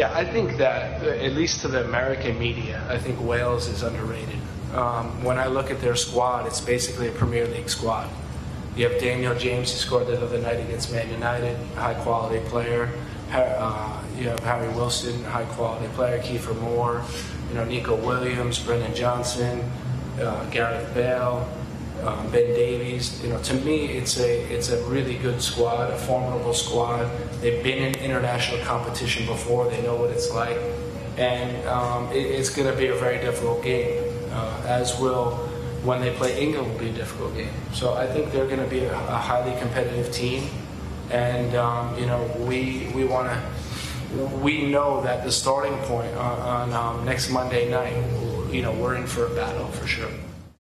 Yeah, I think that, at least to the American media, I think Wales is underrated. Um, when I look at their squad, it's basically a Premier League squad. You have Daniel James, who scored the other night against Man United, high quality player. Uh, you have Harry Wilson, high quality player. Kieffer Moore, you know, Neco Williams, Brennan Johnson, uh, Gareth Bale um, Ben Davies. You know, to me, it's a it's a really good squad, a formidable squad. They've been in international competition before. They know what it's like, and um, it, it's going to be a very difficult game. Uh, as will when they play England will be a difficult game. So I think they're going to be a, a, highly competitive team, and um, you know we we want to. We know that the starting point on, on um, next Monday night, you know, we're in for a battle for sure.